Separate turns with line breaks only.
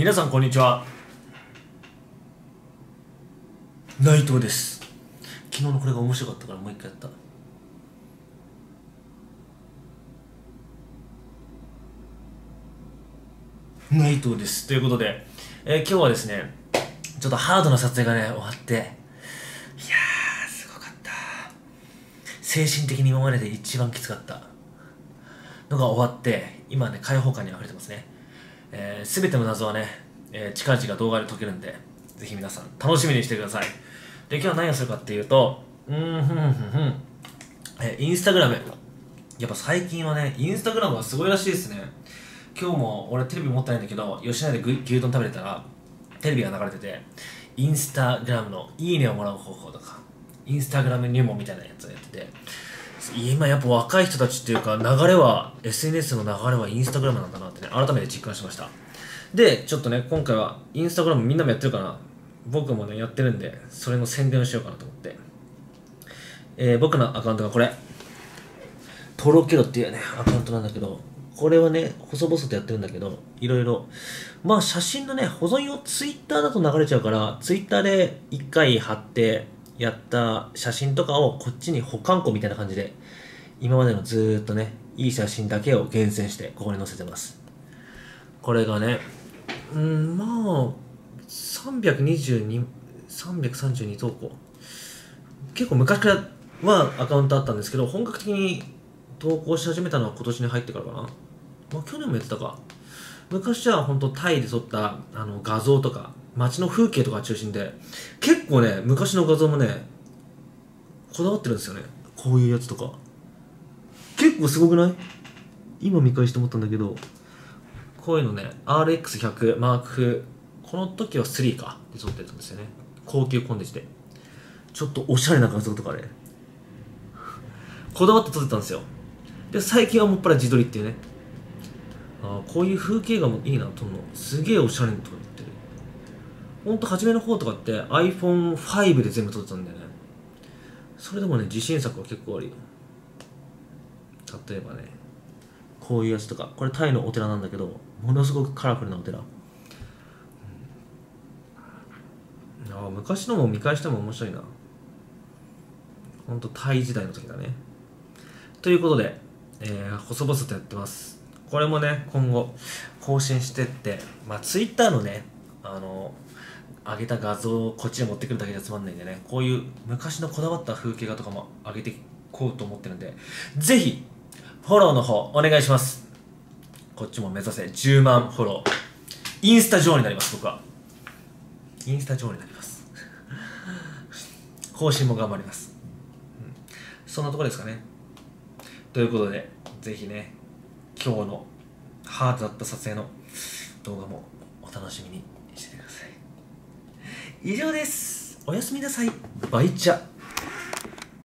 皆さんこんにちは。内藤です。昨日のこれが面白かったからもう一回やった。内藤です。ということで、えー今日はですねちょっとハードな撮影がね終わっていやすごかった。精神的に今までで一番きつかったのが終わって今ね開放感に溢れてますね。えー、全ての謎はね、えー近々動画で解けるんでぜひ皆さん楽しみにしてください。で今日は何をするかっていうとうーんふんふんふんえーインスタグラム。やっぱ最近はねインスタグラムはすごいらしいですね。今日も俺テレビ持ってないんだけど吉野家で牛丼食べれたらテレビが流れててインスタグラムのいいねをもらう方法とかインスタグラム入門みたいなやつ今やっぱ若い人たちっていうか流れは SNS の流れはインスタグラムなんだなってね改めて実感しました。でちょっとね今回はインスタグラムみんなもやってるかな僕もねやってるんでそれの宣伝をしようかなと思って。えー僕のアカウントがこれ。とろけろっていうねアカウントなんだけどこれはね細々とやってるんだけどいろいろ。まあ写真のね保存用ツイッターだと流れちゃうからツイッターで1回貼ってやった写真とかをこっちに保管庫みたいな感じで今までのずーっとねいい写真だけを厳選してここに載せてます。これがねうんまあ322 332投稿。結構昔からはアカウントあったんですけど本格的に投稿し始めたのは今年に入ってからかな。まあ去年もやってたか。昔は本当タイで撮ったあの画像とか街の風景とかが中心で結構ね昔の画像もねこだわってるんですよね。こういうやつとか。結構すごくない？今見返して思ったんだけどこういうのね RX100 マークこの時は3かで撮ってたんですよね。高級コンデジで。ちょっとおしゃれな画像とかね。こだわって撮ってたんですよ。で最近はもっぱら自撮りっていうね。あーこういう風景画もいいな撮るの。すげえおしゃれに撮ってるほんと初めの方とかって iPhone5 で全部撮ってたんだよね。それでもね自信作は結構あるよ。例えばねこういうやつとか。これタイのお寺なんだけどものすごくカラフルなお寺、昔のも見返しても面白いな。ほんとタイ時代の時だね。ということで、えー細々とやってます。これもね今後更新してってまあ Twitter のねあの上げた画像をこっちに持ってくるだけじゃつまんないんでねこういう昔のこだわった風景画とかも上げていこうと思ってるんでぜひフォローの方お願いします。こっちも目指せ10万フォロー。インスタ上になります僕は。インスタ上になります。更新も頑張ります、うん。そんなとこですかね。ということでぜひね今日のハードだった撮影の動画もお楽しみにしててください。以上です。おやすみなさい。バイチャ。